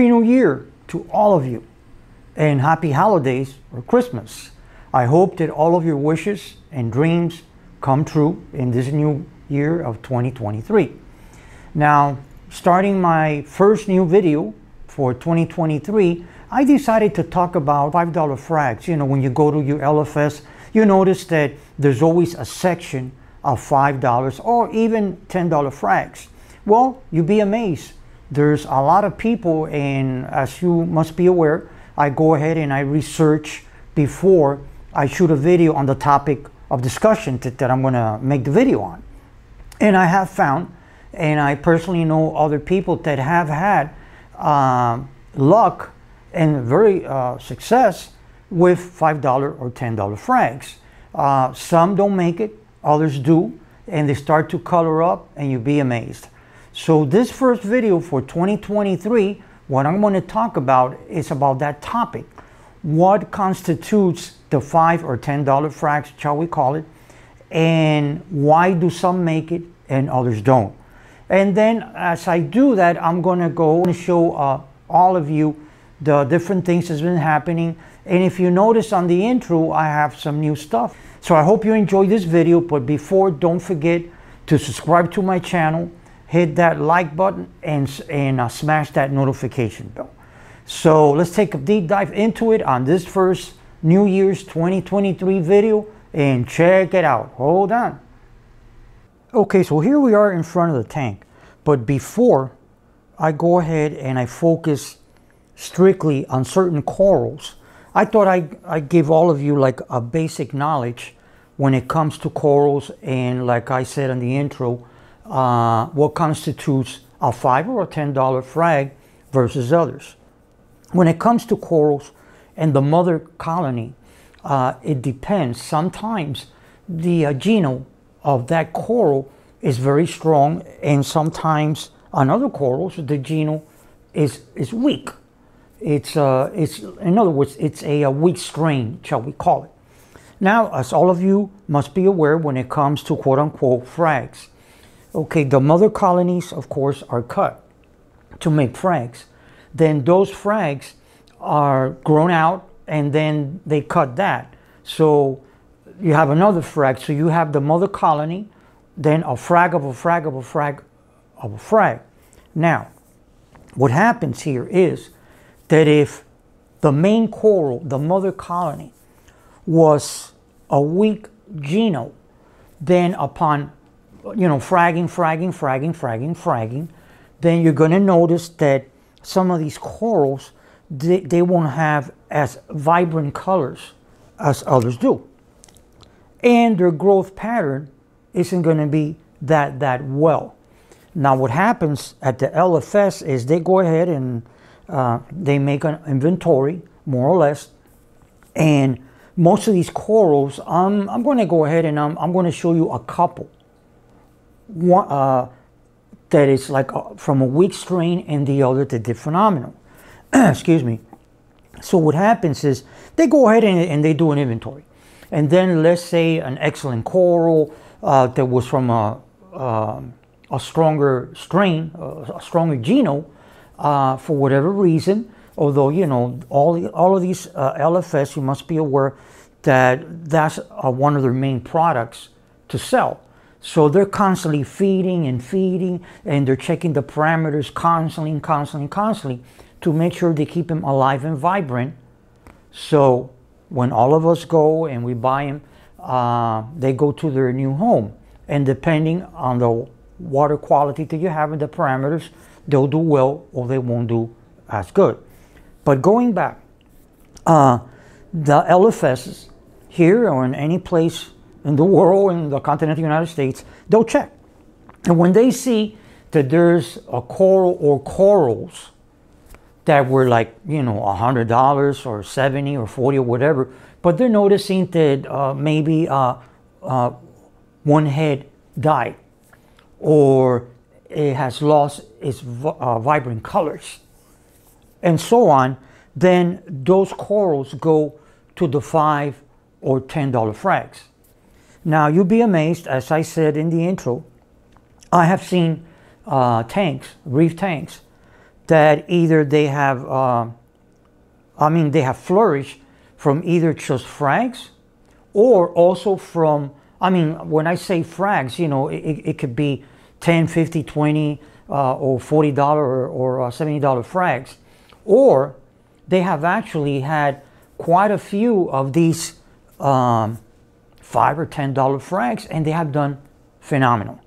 Happy New Year to all of you and happy holidays or Christmas. I hope that all of your wishes and dreams come true in this new year of 2023. Now, starting my first new video for 2023, I decided to talk about $5 frags. You know, when you go to your LFS, you notice that there's always a section of $5 or even $10 frags. Well, you'd be amazed. There's a lot of people, and as you must be aware, I go ahead and I research before I shoot a video on the topic of discussion that, that I'm going to make the video on. And I have found, and I personally know other people that have had uh, luck and very uh, success with $5 or $10 frags. Uh, some don't make it, others do, and they start to color up and you'll be amazed. So this first video for 2023, what I'm going to talk about is about that topic. What constitutes the 5 or $10 frags, shall we call it, and why do some make it and others don't. And then as I do that, I'm going to go and show uh, all of you the different things that's been happening. And if you notice on the intro, I have some new stuff. So I hope you enjoyed this video, but before, don't forget to subscribe to my channel, hit that like button, and, and uh, smash that notification bell. So let's take a deep dive into it on this first New Year's 2023 video and check it out. Hold on. Okay, so here we are in front of the tank. But before I go ahead and I focus strictly on certain corals, I thought I, I'd give all of you like a basic knowledge when it comes to corals and like I said in the intro, uh, what constitutes a five or a ten dollar frag versus others. When it comes to corals and the mother colony, uh, it depends. Sometimes the uh, geno of that coral is very strong and sometimes on other corals the geno is, is weak. It's, uh, it's, in other words, it's a, a weak strain, shall we call it. Now, as all of you must be aware when it comes to quote unquote frags, okay, the mother colonies, of course, are cut to make frags. Then those frags are grown out and then they cut that. So you have another frag. So you have the mother colony, then a frag of a frag of a frag of a frag. Now, what happens here is that if the main coral, the mother colony, was a weak geno, then upon you know fragging, fragging, fragging, fragging, fragging, then you're going to notice that some of these corals they, they won't have as vibrant colors as others do, and their growth pattern isn't going to be that that well. Now, what happens at the LFS is they go ahead and uh, they make an inventory, more or less, and most of these corals, um, I'm going to go ahead and um, I'm going to show you a couple. One, uh, that is like uh, from a weak strain and the other to phenomenal. Excuse me. So what happens is they go ahead and, and, they do an inventory. And then let's say an excellent coral uh, that was from a, uh, a stronger strain, a stronger geno, uh, for whatever reason, although, you know, all, all of these uh, LFS, you must be aware that that's uh, one of their main products to sell. So they're constantly feeding and feeding, and they're checking the parameters constantly and constantly and constantly to make sure they keep them alive and vibrant. So when all of us go and we buy them, uh, they go to their new home. And depending on the water quality that you have and the parameters, they'll do well or they won't do as good. But going back, uh, the LFSs here or in any place in the world, in the continental United States, they'll check. And when they see that there's a coral or corals that were like, you know, $100 or 70 or 40 or whatever, but they're noticing that uh, maybe uh, uh, one head died or it has lost its uh, vibrant colors, and so on, then those corals go to the five or ten dollar frags. Now you'll be amazed, as I said in the intro, I have seen uh, tanks, reef tanks, that either they have, uh, I mean, they have flourished from either just frags or also from, I mean, when I say frags, you know, it, it could be 10, 50, 20, uh, or $40 or, or uh, $70 frags. Or they have actually had quite a few of these um, 5 or $10 frags and they have done phenomenal.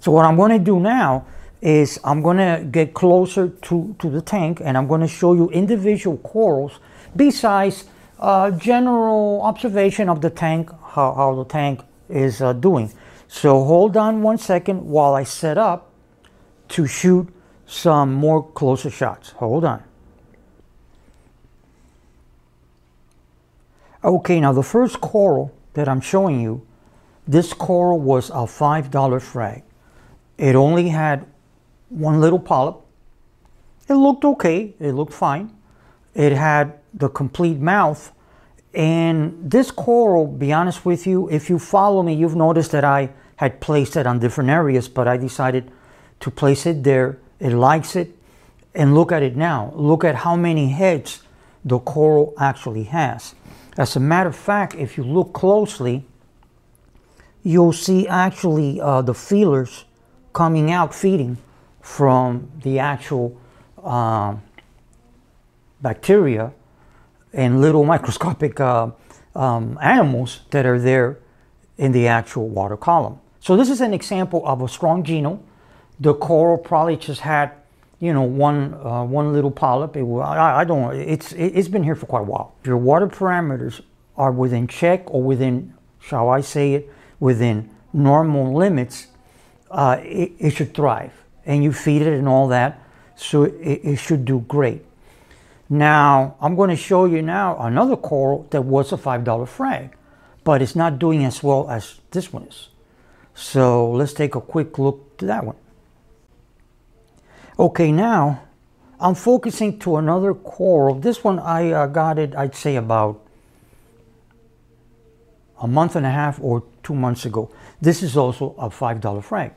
So what I'm going to do now is I'm going to get closer to, to the tank and I'm going to show you individual corals besides uh, general observation of the tank, how, how the tank is uh, doing. So hold on one second while I set up to shoot some more closer shots. Hold on. Okay, now the first coral that I'm showing you, this coral was a $5 frag. It only had one little polyp. It looked okay, it looked fine. It had the complete mouth. And this coral, be honest with you, if you follow me, you've noticed that I had placed it on different areas, but I decided to place it there. It likes it. And look at it now. Look at how many heads the coral actually has. As a matter of fact, if you look closely, you'll see actually uh, the feelers coming out feeding from the actual um, bacteria and little microscopic uh, um, animals that are there in the actual water column. So this is an example of a strong genome. The coral probably just had, you know, one uh, one little polyp. It, I, I don't. It's it's been here for quite a while. Your water parameters are within check or within, shall I say it, within normal limits, uh, it, it, should thrive. And you feed it and all that, so it, it should do great. Now, I'm going to show you now another coral that was a $5 frag, but it's not doing as well as this one is. So let's take a quick look to that one. Okay, now I'm focusing to another coral. This one I uh, got it, I'd say about a month and a half or two months ago. This is also a $5 frag.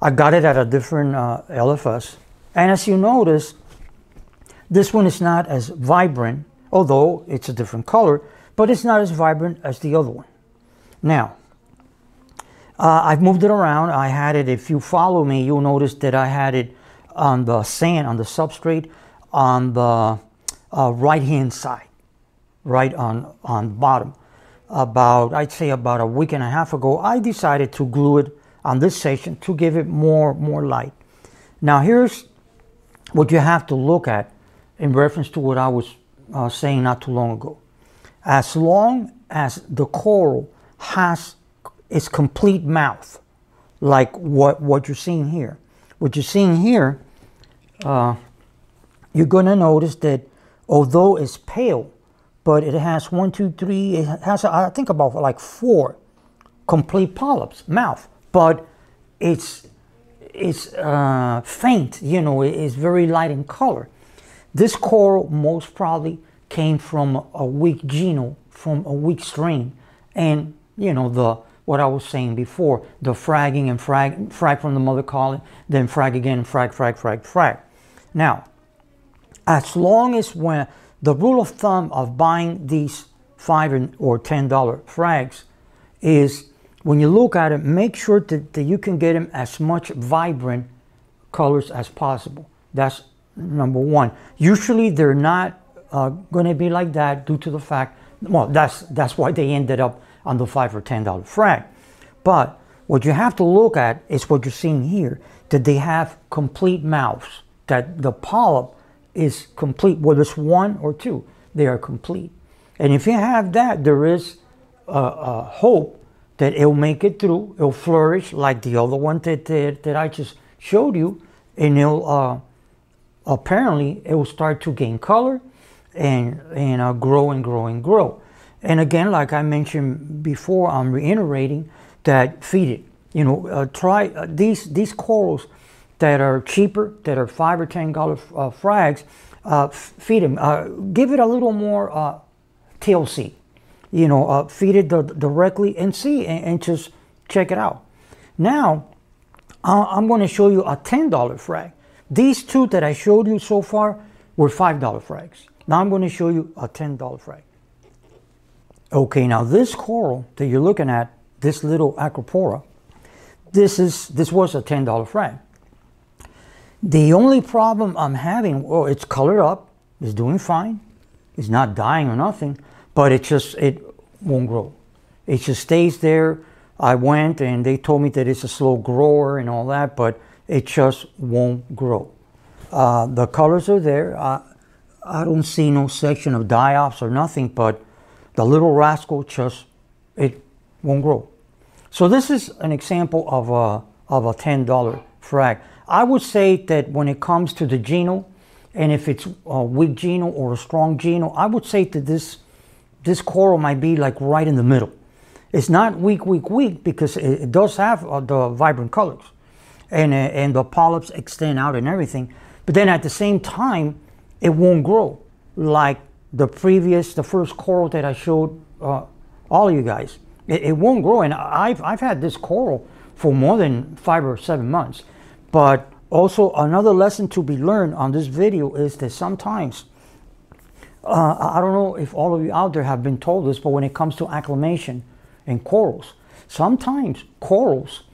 I got it at a different uh, LFS. And as you notice, this one is not as vibrant, although it's a different color, but it's not as vibrant as the other one. Now, uh, I've moved it around. I had it, if you follow me, you'll notice that I had it on the sand, on the substrate, on the uh, right-hand side, right on, on bottom about, I'd say about a week and a half ago, I decided to glue it on this section to give it more, more light. Now here's what you have to look at in reference to what I was uh, saying not too long ago. As long as the coral has its complete mouth, like what, what you're seeing here. What you're seeing here, uh, you're going to notice that although it's pale, but it has one, two, three, it has, I think about like four complete polyps, mouth, but it's, it's uh, faint, you know, it's very light in color. This coral most probably came from a weak genome, from a weak strain, and you know, the what I was saying before, the fragging and frag, frag from the mother colony, then frag again, frag, frag, frag, frag. Now, as long as when the rule of thumb of buying these five or ten dollar frags is when you look at it, make sure that, that you can get them as much vibrant colors as possible. That's number one. Usually they're not uh, going to be like that due to the fact, well, that's that's why they ended up on the five or ten dollar frag. But what you have to look at is what you're seeing here, that they have complete mouths, that the polyp is complete, whether it's one or two, they are complete. And if you have that, there is a, a hope that it'll make it through, it'll flourish like the other one that, that, that I just showed you, and it'll, uh, apparently, it will start to gain color and, and uh, grow and grow and grow. And again, like I mentioned before, I'm reiterating that feed it. You know, uh, try uh, these these corals that are cheaper, that are five or ten dollar uh, frags, uh, feed them. Uh, give it a little more uh, TLC. You know, uh, feed it directly and see and, and, just check it out. Now, I'm going to show you a ten dollar frag, These two that I showed you so far were $5 frags. Now I'm going to show you a $10 frag. Okay, now this coral that you're looking at, this little acropora, this is this was a $10 frag. The only problem I'm having, well, it's colored up, it's doing fine, it's not dying or nothing, but it just it won't grow. It just stays there. I went and they told me that it's a slow grower and all that, but it just won't grow. Uh, the colors are there. Uh, I don't see no section of die-offs or nothing, but the little rascal just, it won't grow. So this is an example of a, of a $10 frag. I would say that when it comes to the geno, and if it's a weak geno or a strong geno, I would say that this, this coral might be like right in the middle. It's not weak, weak, weak because it, it does have uh, the vibrant colors and, uh, and the polyps extend out and everything. But then at the same time, it won't grow like the previous, the first coral that I showed uh, all of you guys. It, it, won't grow. And I've, I've had this coral for more than five or seven months. But also another lesson to be learned on this video is that sometimes, uh, I don't know if all of you out there have been told this, but when it comes to acclimation in corals, sometimes corals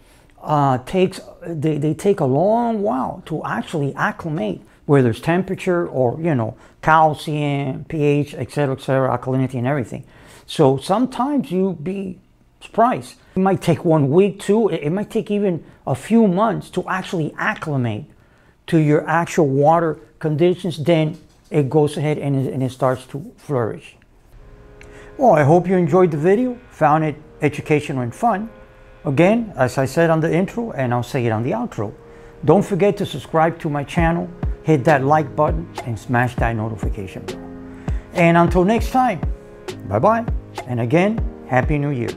uh, takes, they, they take a long while to actually acclimate where there's temperature or, you know, calcium, pH, etc., etc., alkalinity and everything. So sometimes you be surprised. It might take one week, two, it might take even a few months to actually acclimate to your actual water conditions. Then it goes ahead and it, and it starts to flourish. Well, I hope you enjoyed the video, found it educational and fun. Again, as I said on the intro, and I'll say it on the outro, don't forget to subscribe to my channel hit that like button and smash that notification bell. And until next time, bye bye. And again, Happy New Year.